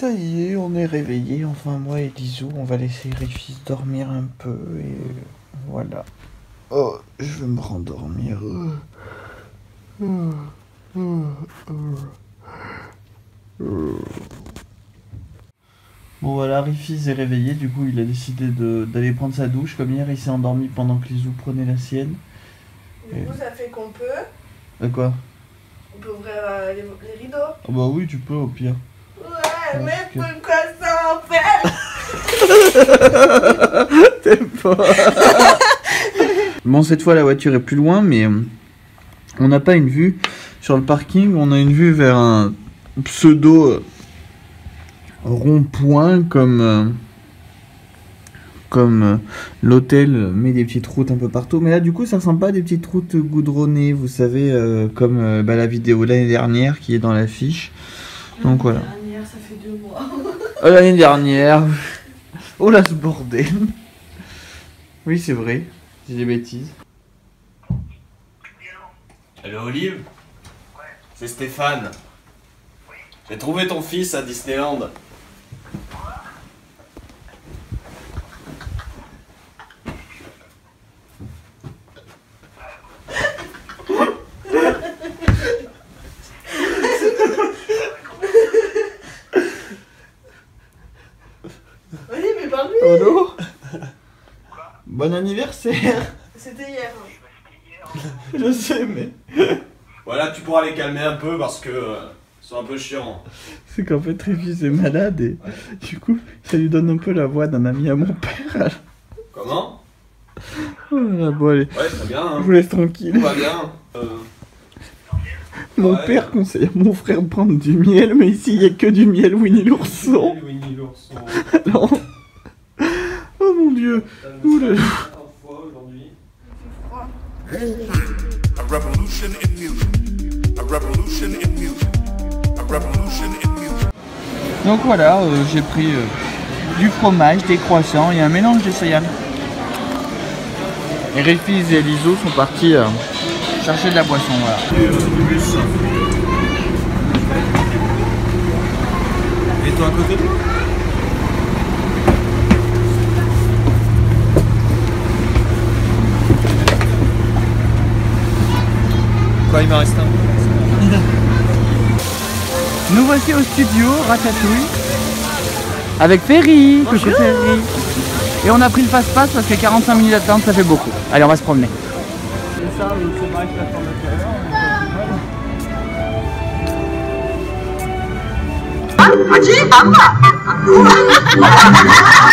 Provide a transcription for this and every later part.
Ça y est, on est réveillé. Enfin, moi et Lizou, on va laisser Rifis dormir un peu et voilà. Oh, je vais me rendormir. Bon voilà, Rifis est réveillé, du coup il a décidé de- d'aller prendre sa douche. Comme hier, il s'est endormi pendant que Lizou prenait la sienne. Du coup, ça fait qu'on peut, De quoi? On peut ouvrir euh, les, les rideaux. Ah bah oui, tu peux au pire. Mais pourquoi ça en fait T'aimes pas Bon, cette fois, la voiture est plus loin, mais euh, on n'a pas une vue sur le parking. On a une vue vers un pseudo euh, rond-point, comme, euh, comme euh, l'hôtel met des petites routes un peu partout. Mais là, du coup, ça ressemble pas à des petites routes goudronnées, vous savez, euh, comme euh, bah, la vidéo l'année dernière qui est dans l'affiche. Donc voilà. Deux mois. Oh, L'année dernière. Oh là, ce bordel. Oui, c'est vrai. J'ai des bêtises. Hello Olive? C'est Stéphane. J'ai trouvé ton fils à Disneyland. Oui, mais parle-lui Hello Bon anniversaire C'était hier. hein. Je sais, mais. Voilà, tu pourras les calmer un peu parce que euh, ils sont un peu chiants. C'est qu'en fait, Trévis est malade et du coup, ça lui donne un peu la voix d'un ami à mon père. Comment? Oh là, bon, allez, Ouais, très bien. je Hein. vous laisse tranquille. Tout va bien. Euh, Mon Ouais. père conseille à mon frère de prendre du miel, mais ici, il n'y a que du miel Winnie l'ourson. Winnie l'ourson. Alors... Oh mon dieu. Ouh là là. aujourd'hui. A revolution in music. Donc voilà, euh, j'ai pris euh, du fromage, des croissants et un mélange de céréales. Et Réfis et Liso sont partis euh, chercher de la boisson. Voilà. Et toi à côté? Quoi, il m'en reste Nous voici au studio Ratatouille avec Ferry. Coucou Ferry. Et on a pris le passe-passe parce que 45 minutes d'attente ça fait beaucoup. Allez, on va se promener.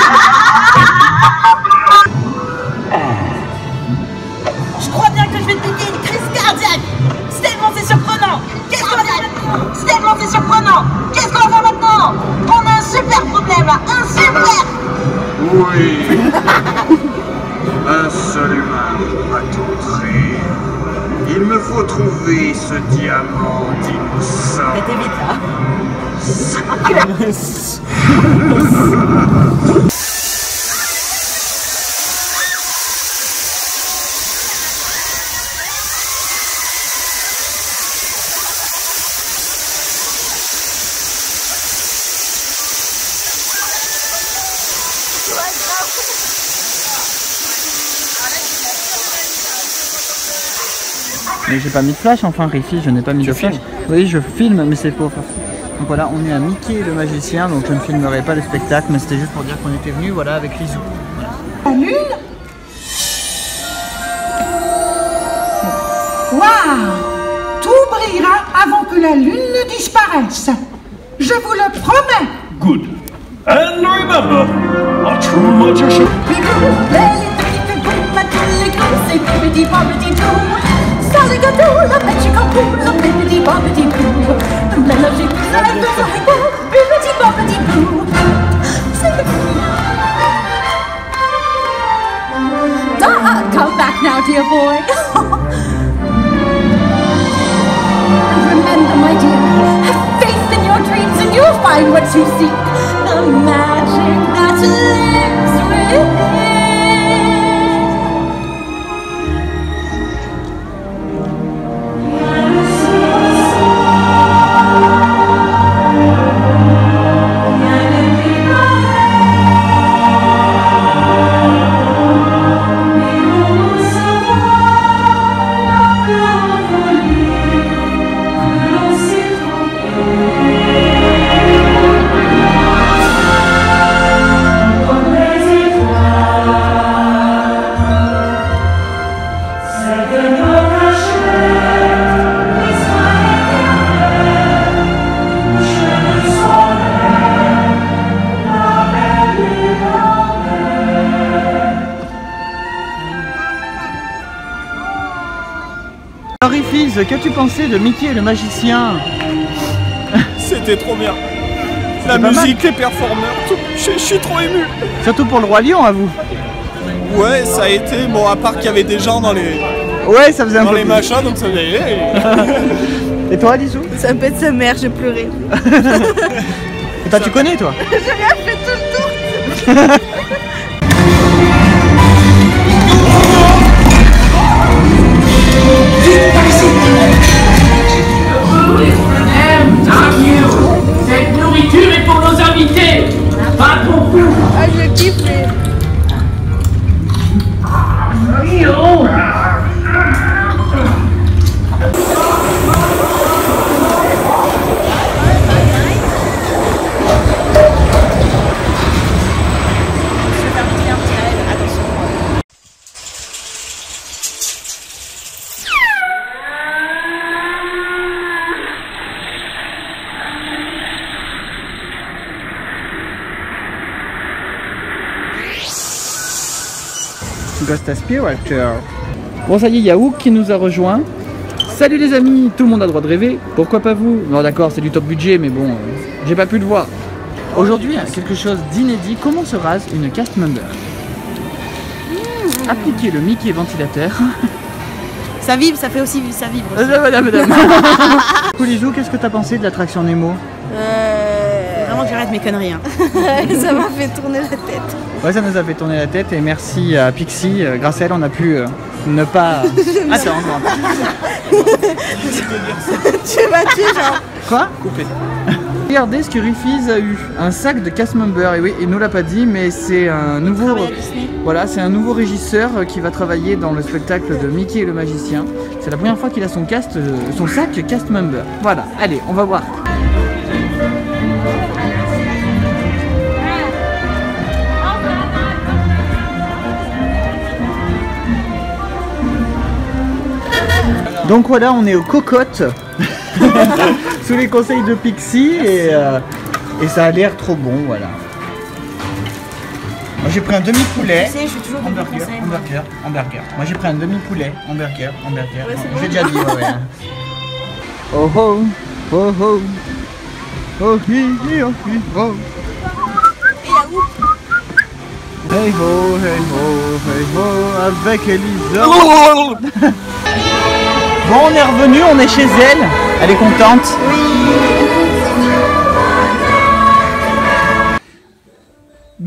problème, un super. Oui, un seul humain à t'entrer. Il me faut trouver ce diamant d'innocent. T'es vite là. Mais j'ai pas mis de flash, enfin Riffy, je n'ai pas mis de flash. Oui, je filme, mais c'est pour. Donc voilà, on est à Mickey le magicien, donc je ne filmerai pas le spectacle, mais c'était juste pour dire qu'on était venu, voilà, avec Lizou. La lune Waouh Tout brillera avant que la lune ne disparaisse. Je vous le promets. Good. And remember, a true magician. Bibbidi Bobbidi Boo. The melody Bibbidi Bobbidi Boo. Come back now, dear boy. Remember, my dear, have faith in your dreams and you'll find what you seek. The magic that lives. Qu'as-tu pensé de Mickey et le magicien C'était trop bien. La musique, les performeurs, tout. Je suis trop ému. Surtout pour le roi lion, à vous. Ouais, ça a été. Bon, à part qu'il y avait des gens dans les, Ouais, ça faisait un dans peu. les machins, donc ça faisait. Et toi, Lizou Ça me pète sa mère, j'ai pleuré. Et toi, tu connais, toi Cette Ghost Aspirator. Bon, ça y est, il y a Hook qui nous a rejoint. Salut les amis, tout le monde a le droit de rêver. Pourquoi pas vous? Non, d'accord, c'est du top budget, mais bon, euh, j'ai pas pu le voir. Aujourd'hui, hein, quelque chose d'inédit. Comment se rase une cast member? Appliquez le Mickey ventilateur. Ça vibre, ça fait aussi ça vibre. Madame, madame, madame. Coulizou, qu'est-ce que t'as pensé de l'attraction Nemo? Euh... Que j'arrête mes conneries. Hein. ça m'a fait tourner la tête. Ouais, ça nous a fait tourner la tête et merci à Pixie. euh, Grâce à elle, on a pu euh, ne pas attendre. Tu m'as tué, genre. Quoi? Coupé. Regardez ce que Ruffies a eu, un sac de cast member. Et oui, il nous l'a pas dit, mais c'est un nouveau, voilà, c'est un nouveau régisseur euh, qui va travailler dans le spectacle de Mickey et le magicien. C'est la première fois qu'il a son cast, euh, son sac cast member. Voilà, allez, on va voir. Donc voilà, on est aux cocottes, sous les conseils de Pixie, et, euh, et ça a l'air trop bon, voilà. Moi j'ai pris un demi-poulet. Tu sais, je suis toujours Hamburger, conseil. hamburger, hamburger. Moi j'ai pris un demi-poulet, hamburger, hamburger. Ouais, J'ai bon. déjà dit, ouais, ouais. Oh oh, oh oh, oh hi hi oh hi oh. Hey ho, hey ho, hey ho, avec Elisa. bon, on est revenu, on est chez elle. Elle est contente.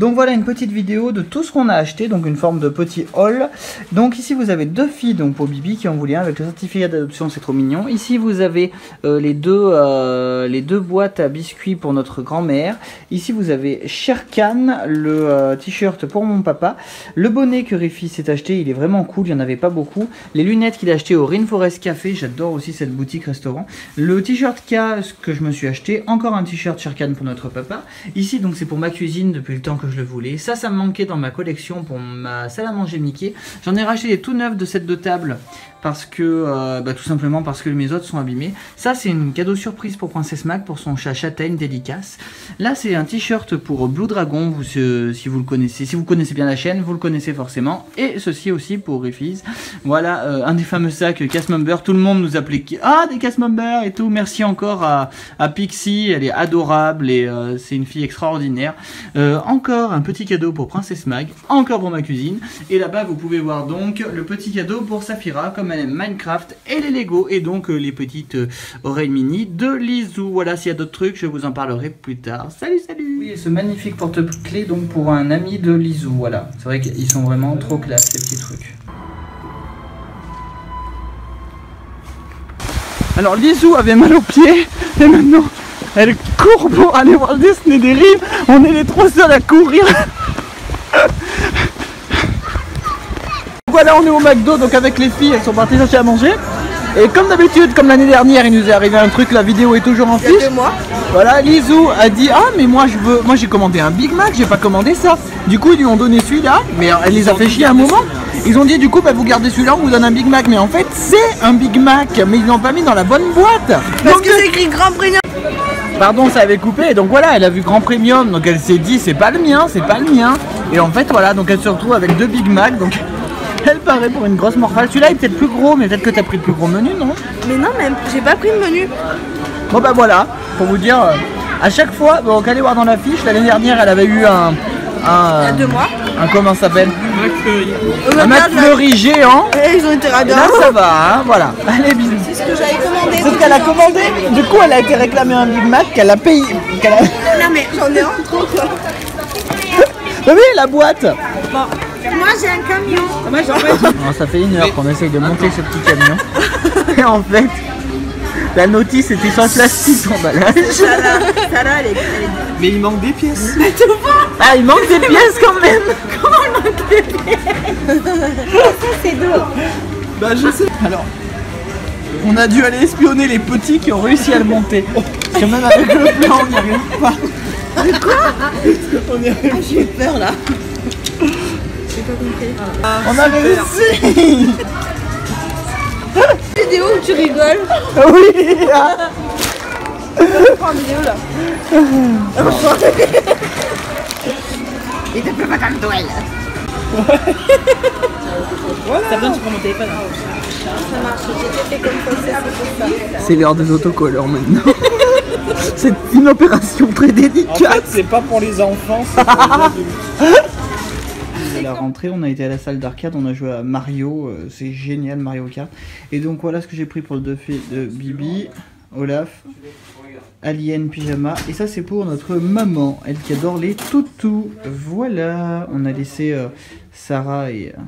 Donc voilà une petite vidéo de tout ce qu'on a acheté, donc une forme de petit haul. Donc ici vous avez deux filles donc pour Bibi qui voulaient un avec le certificat d'adoption, c'est trop mignon. Ici vous avez euh, les, deux, euh, les deux boîtes à biscuits pour notre grand-mère. Ici vous avez Sherkan, le euh, t-shirt pour mon papa. Le bonnet que Riffy s'est acheté, il est vraiment cool, il n'y en avait pas beaucoup. Les lunettes qu'il a acheté au Rainforest Café, j'adore aussi cette boutique restaurant. Le t-shirt K que je me suis acheté, encore un t-shirt Sherkan pour notre papa. Ici donc c'est pour ma cuisine depuis le temps que je le voulais. Ça, ça me manquait dans ma collection pour ma salle à manger Mickey. J'en ai racheté tout neufs de cette de table parce que, euh, bah, tout simplement parce que mes autres sont abîmés. Ça, c'est une cadeau surprise pour Princesse Mac pour son chat châtaigne dédicace. Là, c'est un t-shirt pour Blue Dragon, si vous le connaissez, si vous connaissez bien la chaîne, vous le connaissez forcément. Et ceci aussi pour Riffy's. Voilà, euh, un des fameux sacs cast member. Tout le monde nous appelait ah des cast members et tout. Merci encore à, à Pixie, elle est adorable et euh, c'est une fille extraordinaire. Encore un petit cadeau pour Princesse Mag, encore pour ma cuisine. Et là-bas, vous pouvez voir donc le petit cadeau pour Safira, comme Minecraft et les Lego, et donc euh, les petites euh, oreilles mini de Lizou. Voilà, s'il y a d'autres trucs, je vous en parlerai plus tard. Salut, salut Oui, et ce magnifique porte-clés donc pour un ami de Lizou, voilà. C'est vrai qu'ils sont vraiment trop classe, ces petits trucs. Alors Lizou avait mal aux pieds et maintenant elle court pour aller voir le Disney des rives. On est les trois seuls à courir. voilà, on est au McDo donc avec les filles, elles sont parties chercher à manger. Et comme d'habitude, comme l'année dernière, il nous est arrivé un truc, la vidéo est toujours en fiche. mois. Voilà, Lizou a dit ah mais moi je veux, moi j'ai commandé un Big Mac, j'ai pas commandé ça. Du coup ils lui ont donné celui-là, mais elle les a fait chier un moment. Ils ont dit du coup bah vous gardez celui-là, on vous donne un Big Mac, mais en fait c'est un Big Mac, mais ils l'ont pas mis dans la bonne boîte. Parce Donc, que c'est écrit Grand Premium. Pardon, ça avait coupé. Donc voilà, elle a vu Grand Premium. Donc elle s'est dit, c'est pas le mien, c'est pas le mien. Et en fait, voilà, donc elle se retrouve avec deux Big Mac. Donc Elle paraît pour une grosse morphale. Celui-là est peut-être plus gros, mais peut-être que t'as pris le plus gros menu, non Mais non, même, j'ai pas pris de menu. Bon bah voilà, pour vous dire, euh, à chaque fois, bon, allez voir dans la fiche, l'année dernière elle avait eu un... un Il y a deux mois. un comment ça s'appelle Un McFlurry géant. Eh, ils ont été Et radins. là ça va, hein, voilà. Allez bisous. C'est ce que j'avais commandé. C'est ce qu'elle a commandé. Du coup elle a été réclamée un Big Mac qu'elle a payé. qu'elle a- Non, mais j'en ai un trop, quoi. Oui, la boîte Moi, j'ai un camion. Moi, j'en Non, Ça fait une heure qu'on essaye de monter ce petit camion. Et en fait, la notice était sur le plastique d'emballage. Sarah, Sarah, elle est. Elle est... Mais il manque des pièces. Ah, il manque des pièces quand même C'est lourd. Bah je sais. Alors, on a dû aller espionner les petits qui ont réussi à le monter. Parce que même avec le plan, on n'y arrive pas. J'ai eu peur, là. On a réussi Vidéo où tu rigoles. Oui ah. Prends une vidéo, là. Il te peut pas dans le doigt, là. T'as besoin, tu prends mon téléphone. Ça marche, j'ai fait comme ça, c'est ça. L'heure des autocollants maintenant. C'est une opération très En délicate. fait, c'est pas pour les enfants, c'est pour les adultes. La rentrée, on a été à la salle d'arcade, on a joué à Mario, euh, c'est génial Mario Kart. Et donc voilà ce que j'ai pris pour le défi de Bibi, Olaf, Alien Pyjama. Et ça c'est pour notre maman, elle qui adore les toutous. Voilà, on a laissé euh, Sarah et, euh,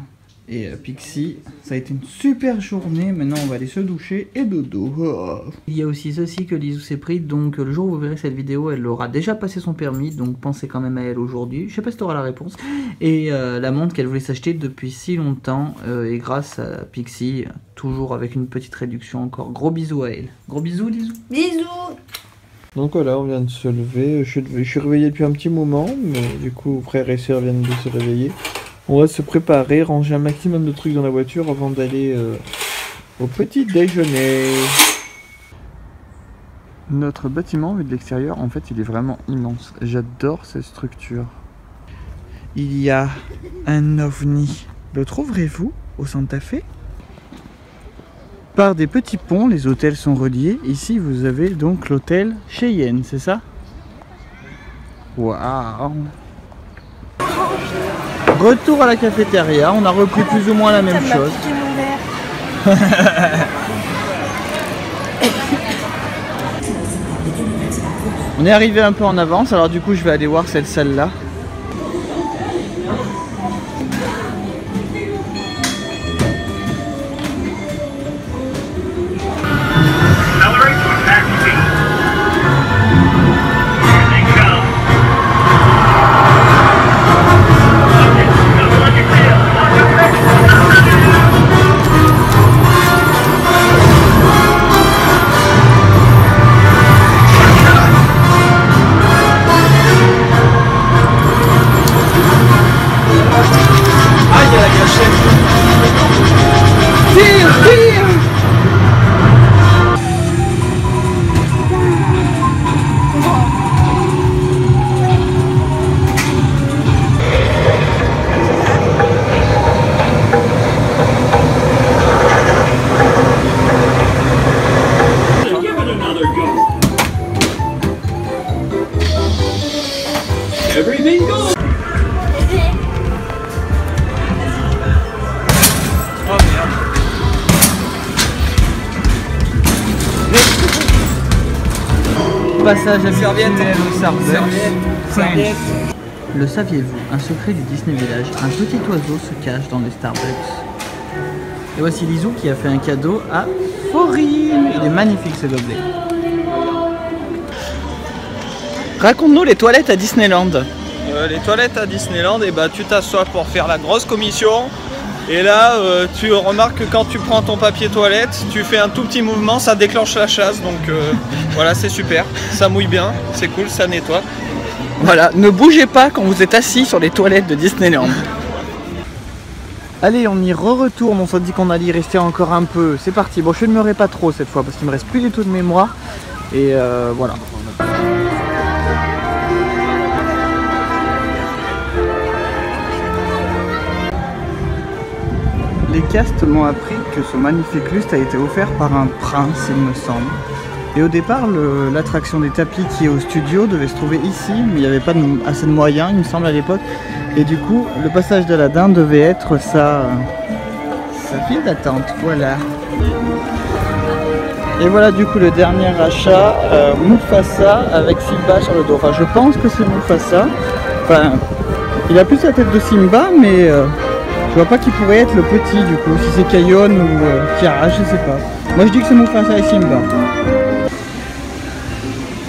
et euh, Pixie. Ça a été une super journée, maintenant on va aller se doucher et dodo. Oh. Il y a aussi ceci que Lizou s'est pris, donc le jour où vous verrez cette vidéo, elle aura déjà passé son permis, donc pensez quand même à elle aujourd'hui. Je sais pas si tu auras la réponse. Et euh, la montre qu'elle voulait s'acheter depuis si longtemps, euh, et grâce à Pixie, toujours avec une petite réduction encore. Gros bisous à elle. Gros bisous, Lizou. Bisous. Donc voilà, on vient de se lever. Je suis, je suis réveillé depuis un petit moment, mais du coup, frère et sœur viennent de se réveiller. On va se préparer, ranger un maximum de trucs dans la voiture avant d'aller euh, au petit déjeuner. Notre bâtiment, vu de l'extérieur, en fait, il est vraiment immense. J'adore cette structure. Il y a un ovni. Le trouverez-vous au Santa Fe? Par des petits ponts, les hôtels sont reliés. Ici, vous avez donc l'hôtel Cheyenne, c'est ça? Waouh Retour à la cafétéria, on a repris plus ou moins la même chose. On est arrivé un peu en avance, alors du coup je vais aller voir cette salle Passage habituel au Starbucks. Le saviez-vous Un secret du Disney Village. Un petit oiseau se cache dans les Starbucks. Et voici Lizou qui a fait un cadeau à Faurine. Il est magnifique ce gobelet. Raconte-nous les toilettes à Disneyland. Euh, les toilettes à Disneyland, et bah, tu t'assois pour faire la grosse commission. Et là, euh, tu remarques que quand tu prends ton papier toilette, tu fais un tout petit mouvement, ça déclenche la chasse. Donc euh, voilà, c'est super. Ça mouille bien, c'est cool, ça nettoie. Voilà, ne bougez pas quand vous êtes assis sur les toilettes de Disneyland. Allez, on y re-retourne, on s'est dit qu'on allait y rester encore un peu. C'est parti, bon je filmerai pas trop cette fois parce qu'il me reste plus du tout de mémoire. Et euh, voilà. Podcast m'ont appris que ce magnifique lustre a été offert par un prince, il me semble. Et au départ, l'attraction des tapis qui est au studio devait se trouver ici, mais il n'y avait pas assez de moyens, il me semble, à l'époque. Et du coup, le passage d'Aladin devait être sa, sa file d'attente. Voilà. Et voilà du coup le dernier achat, euh, Mufasa avec Simba sur le dos. Je pense que c'est Mufasa. Enfin, il a plus la tête de Simba, mais euh, je vois pas qui pourrait être le petit du coup. Si c'est Kayon ou euh, je sais pas. Moi je dis que c'est Mufasa et Simba.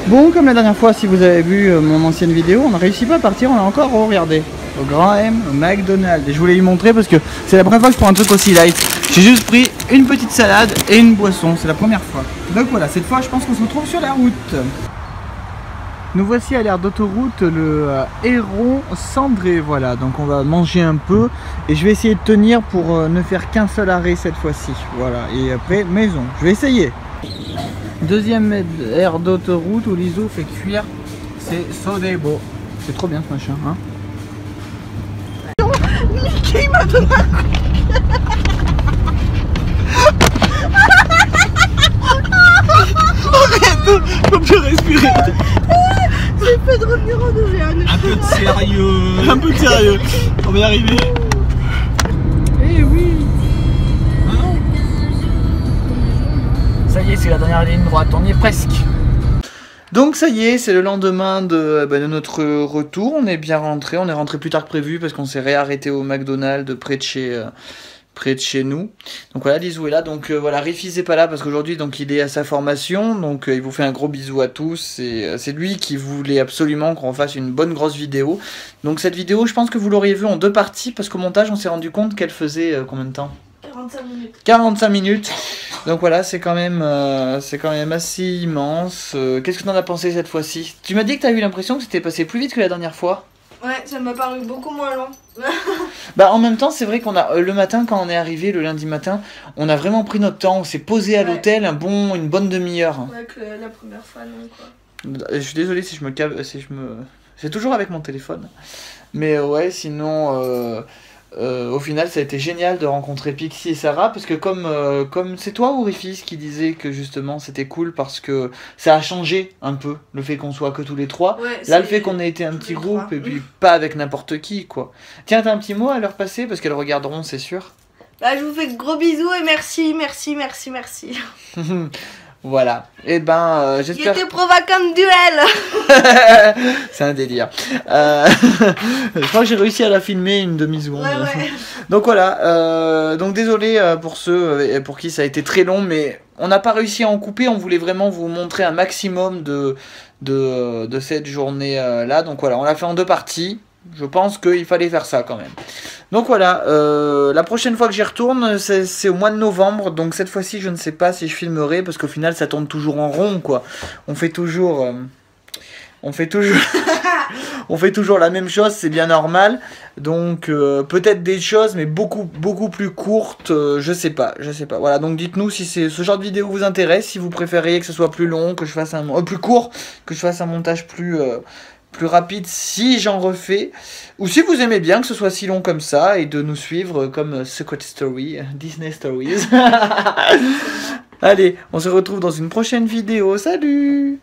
Bon, comme la dernière fois, si vous avez vu euh, mon ancienne vidéo, on n'a réussi pas à partir, on a encore regardé au Grand M, au McDonald's. Et je voulais lui montrer parce que c'est la première fois que je prends un truc aussi light. J'ai juste pris une petite salade et une boisson, c'est la première fois. Donc voilà, cette fois je pense qu'on se retrouve sur la route. Nous voici à l'air d'autoroute, le euh, héron cendré, voilà. Donc on va manger un peu et je vais essayer de tenir pour euh, ne faire qu'un seul arrêt cette fois-ci. Voilà, et après maison. Je vais essayer. Deuxième aire d'autoroute où l'ISO fait cuire, c'est Sodebo. C'est trop bien ce machin, hein m'a donné Arrête Je peux plus respirer Fait de revenir en Auvergne. Un peu de sérieux Un peu de sérieux On va y arriver Eh oui Ça y est, c'est la dernière ligne droite, on y est presque. Donc ça y est, c'est le lendemain de, bah, de notre retour. On est bien rentré, on est rentré plus tard que prévu parce qu'on s'est réarrêté au McDonald's près de chez, euh, près de chez nous. Donc voilà, Lizou est là. Donc euh, voilà, Riffy n'est pas là parce qu'aujourd'hui donc il est à sa formation. Donc euh, il vous fait un gros bisou à tous. Et euh, c'est lui qui voulait absolument qu'on fasse une bonne grosse vidéo. Donc cette vidéo, je pense que vous l'auriez vue en deux parties parce qu'au montage on s'est rendu compte qu'elle faisait combien de temps? 45 minutes. 45 minutes. Donc voilà, c'est quand même, c'est quand même assez immense. Qu'est-ce que t'en as pensé cette fois-ci? Tu m'as dit que t'as eu l'impression que c'était passé plus vite que la dernière fois. Ouais, ça m'a paru beaucoup moins long. Bah en même temps, c'est vrai qu'on a euh, le matin quand on est arrivé le lundi matin, on a vraiment pris notre temps. On s'est posé à Ouais. l'hôtel un bon, une bonne demi-heure. Ouais, que la première fois, non, quoi. Euh, Je suis désolé si je me cave, si je me, c'est toujours avec mon téléphone. Mais euh, ouais, sinon, euh, euh, au final, ça a été génial de rencontrer Pixie et Sarah parce que comme, euh, comme c'est toi ou Rifis qui disait que justement c'était cool parce que ça a changé un peu le fait qu'on soit que tous les trois. Ouais, Là, le fait qu'on ait été un petit groupe trois. et puis pas avec n'importe qui, quoi. Tiens, t'as un petit mot à leur passer parce qu'elles regarderont, c'est sûr. Bah, je vous fais de gros bisous et merci, merci, merci, merci. voilà. Et ben, euh, Il j'espère. était provoquant de duel c'est un délire. Euh, je crois que j'ai réussi à la filmer une demi-seconde. Ouais, ouais. Donc voilà, euh, donc désolé euh, pour ceux pour qui ça a été très long, mais on n'a pas réussi à en couper. On voulait vraiment vous montrer un maximum de, de, de cette journée-là. Donc voilà, on l'a fait en deux parties. Je pense qu'il fallait faire ça quand même. Donc voilà, euh, la prochaine fois que j'y retourne, c'est au mois de novembre. Donc cette fois-ci, je ne sais pas si je filmerai parce qu'au final, ça tourne toujours en rond, quoi. On fait toujours. euh, on fait toujours. on fait toujours la même chose, c'est bien normal. Donc euh, peut-être des choses, mais beaucoup beaucoup plus courtes. je sais pas, je sais pas. Voilà, donc dites-nous si ce genre de vidéo vous intéresse, si vous préférez que ce soit plus long, que je fasse un plus court, que je fasse un montage plus plus rapide si j'en refais, ou si vous aimez bien que ce soit si long comme ça et de nous suivre comme Secret Story, Disney Stories. Allez, on se retrouve dans une prochaine vidéo. Salut